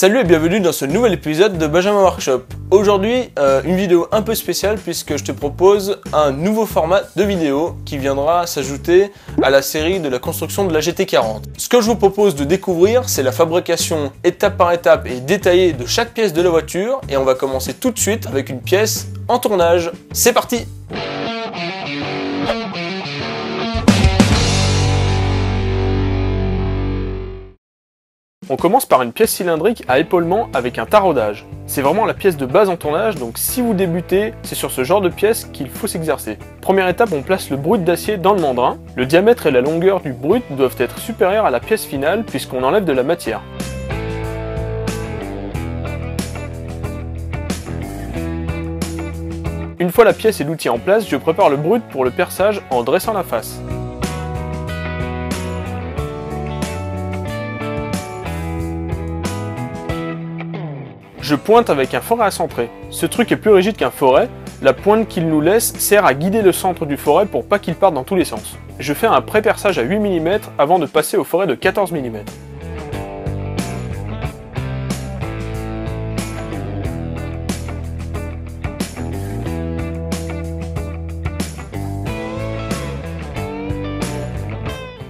Salut et bienvenue dans ce nouvel épisode de Benjamin Workshop. Aujourd'hui, euh, une vidéo un peu spéciale puisque je te propose un nouveau format de vidéo qui viendra s'ajouter à la série de la construction de la GT40. Ce que je vous propose de découvrir, c'est la fabrication étape par étape et détaillée de chaque pièce de la voiture et on va commencer tout de suite avec une pièce en tournage. C'est parti On commence par une pièce cylindrique à épaulement avec un taraudage. C'est vraiment la pièce de base en tournage, donc si vous débutez, c'est sur ce genre de pièce qu'il faut s'exercer. Première étape, on place le brut d'acier dans le mandrin. Le diamètre et la longueur du brut doivent être supérieurs à la pièce finale puisqu'on enlève de la matière. Une fois la pièce et l'outil en place, je prépare le brut pour le perçage en dressant la face. Je pointe avec un forêt à centrer. Ce truc est plus rigide qu'un forêt, la pointe qu'il nous laisse sert à guider le centre du forêt pour pas qu'il parte dans tous les sens. Je fais un pré-perçage à 8 mm avant de passer au forêt de 14 mm.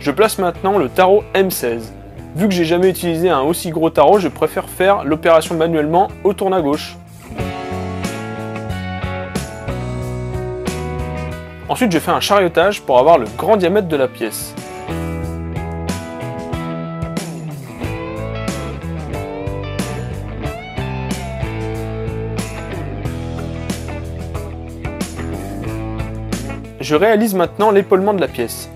Je place maintenant le tarot M16. Vu que j'ai jamais utilisé un aussi gros tarot, je préfère faire l'opération manuellement au tourne à gauche. Ensuite, je fais un chariotage pour avoir le grand diamètre de la pièce. Je réalise maintenant l'épaulement de la pièce.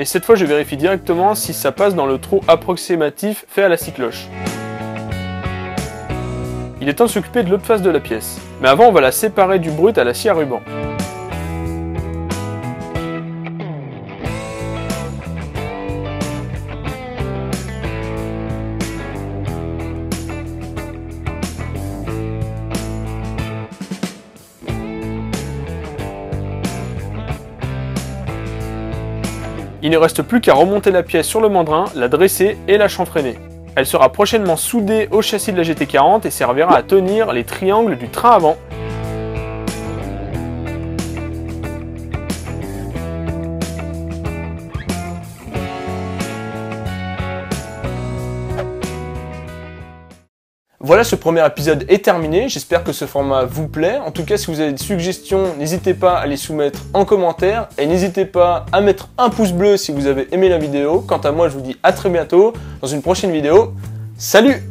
Et cette fois, je vérifie directement si ça passe dans le trou approximatif fait à la scie cloche. Il est temps de s'occuper de l'autre face de la pièce. Mais avant, on va la séparer du brut à la scie à ruban. Il ne reste plus qu'à remonter la pièce sur le mandrin, la dresser et la chanfreiner. Elle sera prochainement soudée au châssis de la GT40 et servira à tenir les triangles du train avant. Voilà, ce premier épisode est terminé. J'espère que ce format vous plaît. En tout cas, si vous avez des suggestions, n'hésitez pas à les soumettre en commentaire. Et n'hésitez pas à mettre un pouce bleu si vous avez aimé la vidéo. Quant à moi, je vous dis à très bientôt dans une prochaine vidéo. Salut